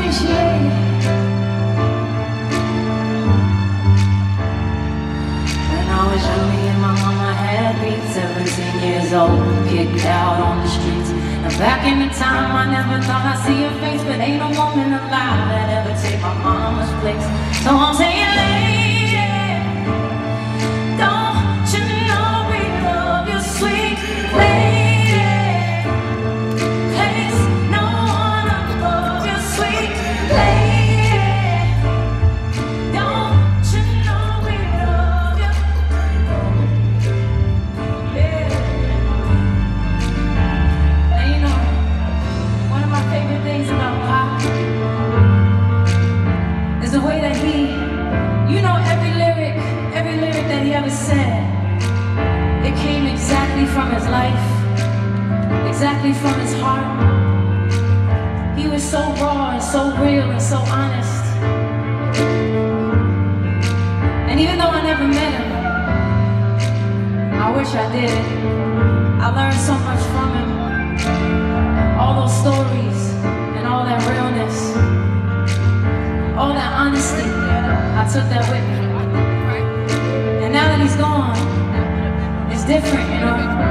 When I was young, and my mama had been 17 years old, kicked out on the streets. And back in the time, I never thought I'd see your face, but ain't a woman alive. Every lyric that he ever said, it came exactly from his life, exactly from his heart. He was so raw and so real and so honest. And even though I never met him, I wish I did. I learned so much from him. All those stories and all that realness, all that honesty. I took that with me. Gone, it's different, you know.